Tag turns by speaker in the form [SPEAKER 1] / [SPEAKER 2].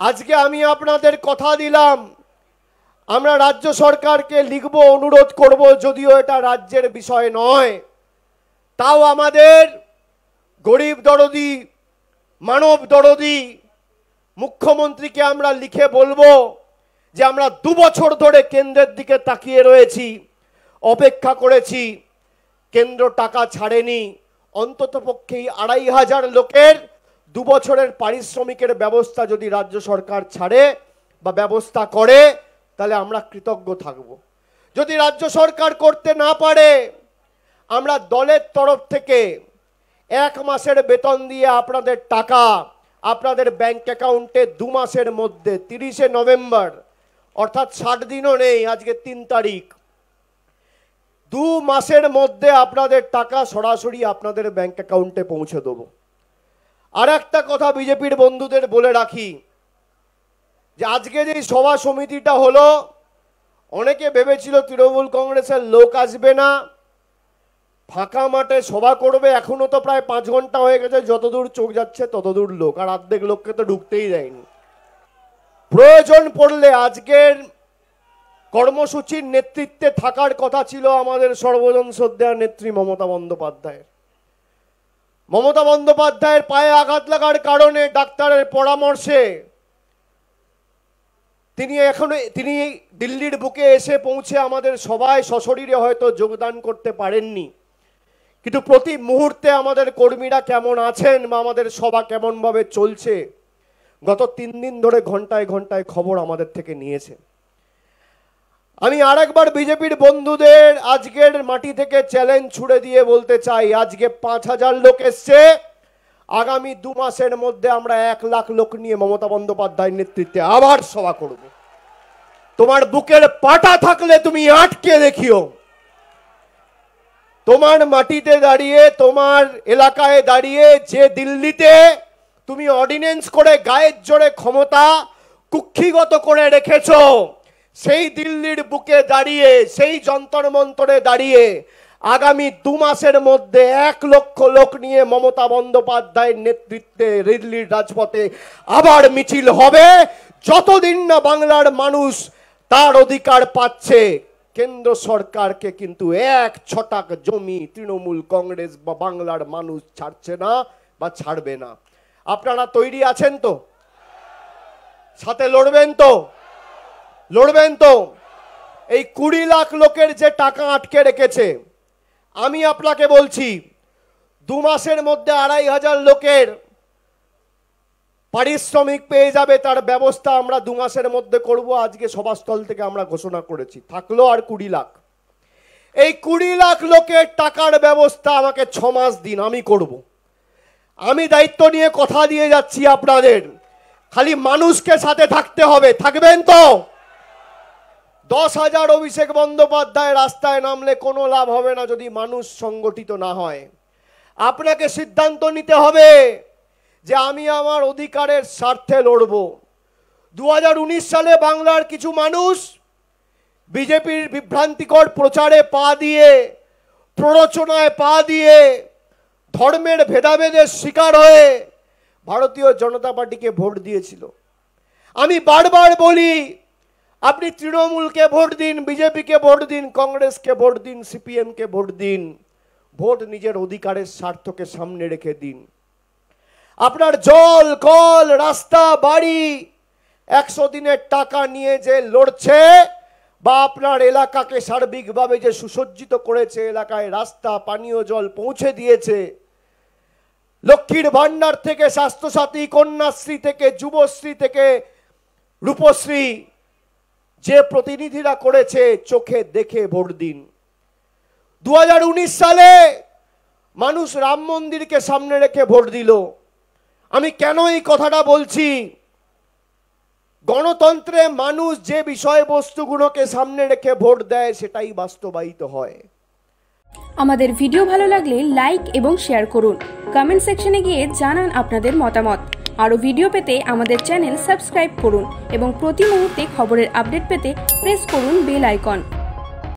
[SPEAKER 1] আজকে আমি আপনাদের কথা দিলাম। আমরা রাজ্য সরকারকে লিখব, অনুরোধ করব, যদিও এটা রাজ্যের বিষয় নয়। তাও আমাদের গরিব দরদি, মানব দরদি, মুখ্যমন্ত্রীকে আমরা লিখে বলব যে আমরা দু বছর ধরে কেন্দ্রের দিকে তাকিয়ে রয়েছি, অপেক্ষা করেছি। কেন্দ্র টাকা ছাড়েনি অন্তত পক্ষেই আড়াই হাজার লোকের দু বছরের পারিশ্রমিকের ব্যবস্থা যদি রাজ্য সরকার ছাড়ে বা ব্যবস্থা করে, তাহলে আমরা কৃতজ্ঞ থাকব। যদি রাজ্য সরকার করতে না পারে, আমরা দলের তরফ থেকে এক মাসের বেতন দিয়ে আপনাদের টাকা আপনাদের ব্যাংক অ্যাকাউন্টে দু মাসের মধ্যে, তিরিশে নভেম্বর, অর্থাৎ ষাট দিনও নেই, আজকে তিন তারিখ, দু মাসের মধ্যে আপনাদের টাকা সরাসরি আপনাদের ব্যাংক অ্যাকাউন্টে পৌঁছে দেবো। আর একটা কথা বিজেপির বন্ধুদের বলে রাখি, যে আজকে যে সভা সমিতিটা হলো, অনেকে ভেবেছিল তৃণমূল কংগ্রেসের লোক আসবে না, ফাঁকা মাঠে সভা করবে, এখনও তো প্রায় পাঁচ ঘণ্টা হয়ে গেছে, যতদূর চোখ যাচ্ছে ততদূর লোক, আর অর্ধেক লোককে তো ঢুকতেই দেয়নি। প্রয়োজন পড়লে আজকের কর্মসূচির নেতৃত্বে থাকার কথা ছিল আমাদের সর্বজন শ্রদ্ধেয় নেত্রী মমতা বন্দ্যোপাধ্যায়ের। মমতা বন্দ্যোপাধ্যায়ের পায়ে আঘাত লাগার কারণে ডাক্তারের পরামর্শে তিনি এখনও, তিনি দিল্লির বুকে এসে পৌঁছে আমাদের সবাই সশরীরে হয়তো যোগদান করতে পারেননি। কিন্তু প্রতি মুহূর্তে আমাদের কর্মীরা কেমন আছেন বা আমাদের সভা কেমনভাবে চলছে, গত তিন দিন ধরে ঘন্টায় ঘন্টায় খবর আমাদের থেকে নিয়েছে। আমি আরেকবার বিজেপির বন্ধুদের আজকের মাটি থেকে চ্যালেঞ্জ ছুড়ে দিয়ে বলতে চাই, আজকে পাঁচ হাজার লোক এসছে। আগামী দু মাসের মধ্যে আমরা এক লাখ লোক নিয়ে মমতা বন্দ্যোপাধ্যায়ের নেতৃত্বে আবার সভা করব। তোমার বুকের পাটা থাকলে তুমি আটকে দেখিও। তোমার মাটিতে দাঁড়িয়ে, তোমার এলাকায় দাঁড়িয়ে যে দিল্লিতে তুমি অর্ডিনেন্স করে গায়ের জোরে ক্ষমতা কুক্ষিগত করে রেখেছো সেই দিল্লির বুকে দাঁড়িয়ে, সেই যন্তর মন্তরে দাঁড়িয়ে আগামী দু মাসের মধ্যে এক লক্ষ লোক নিয়ে মমতা বন্দ্যোপাধ্যায়ের নেতৃত্বে দিল্লির রাজপথে আবার মিছিল হবে। যতদিন না বাংলার মানুষ তার অধিকার পাচ্ছে, কেন্দ্র সরকারকে কিন্তু এক ছটাক জমি তৃণমূল কংগ্রেস বা বাংলার মানুষ ছাড়ছে না বা ছাড়বে না। আপনারা তৈরি আছেন তো? সাথে লড়বেন তো? লড়বেন তো। এই কুড়ি লাখ লোকের যে টাকা আটকে রেখেছে, আমি আপনাকে বলছি, দু মাসের মধ্যে আড়াই হাজার লোকের পারিশ্রমিক পেয়ে যাবে, তার ব্যবস্থা আমরা দু মাসের মধ্যে করব, আজকে সভাস্থল থেকে আমরা ঘোষণা করেছি। থাকল আর কুড়ি লাখ। এই কুড়ি লাখ লোকের টাকার ব্যবস্থা আমাকে ছ মাস দিন, আমি করব। আমি দায়িত্ব নিয়ে কথা দিয়ে যাচ্ছি আপনাদের। খালি মানুষকে সাথে থাকতে হবে, থাকবেন তো? দশ হাজার অভিষেক বন্দ্যোপাধ্যায় রাস্তায় নামলে কোনো লাভ হবে না যদি মানুষ সংগঠিত না হয়। আপনাকে সিদ্ধান্ত নিতে হবে যে আমি আমার অধিকারের স্বার্থে লড়ব। দু হাজার উনিশ সালে বাংলার কিছু মানুষ বিজেপির বিভ্রান্তিকর প্রচারে পা দিয়ে, প্ররোচনায় পা দিয়ে ধর্মের ভেদাভেদের শিকার হয়ে ভারতীয় জনতা পার্টিকে ভোট দিয়েছিল। আমি বারবার বলি আপনি তৃণমূলকে ভোট দিন, বিজেপিকে ভোট দিন, কংগ্রেসকে ভোট দিন, সিপিএমকে ভোট দিন, ভোট নিজের অধিকারের স্বার্থকে সামনে রেখে দিন। আপনার জল, কল, রাস্তা, বাড়ি, একশো দিনের টাকা নিয়ে যে লড়ছে বা আপনার এলাকাকে সার্বিকভাবে যে সুসজ্জিত করেছে, এলাকায় রাস্তা, পানীয় জল পৌঁছে দিয়েছে, লক্ষ্মীর ভাণ্ডার থেকে স্বাস্থ্যসাথী, কন্যাশ্রী থেকে, যুবশ্রী থেকে, রূপশ্রী যে প্রতিনিধিরা করেছে চোখে দেখে ভোট দিন। দু হাজার উনিশ সালে মানুষ রাম মন্দিরকে সামনে রেখে ভোট দিল। আমি কেন এই কথাটা বলছি? গণতন্ত্রে মানুষ যে বিষয়বস্তুগুলোকে সামনে রেখে ভোট দেয়, সেটাই বাস্তবায়িত হয়।
[SPEAKER 2] আমাদের ভিডিও ভালো লাগলে লাইক এবং শেয়ার করুন। কমেন্ট সেকশনে গিয়ে জানান আপনাদের মতামত। আরও ভিডিও পেতে আমাদের চ্যানেল সাবস্ক্রাইব করুন এবং প্রতি মুহূর্তে খবরের আপডেট পেতে প্রেস করুন বেল আইকন।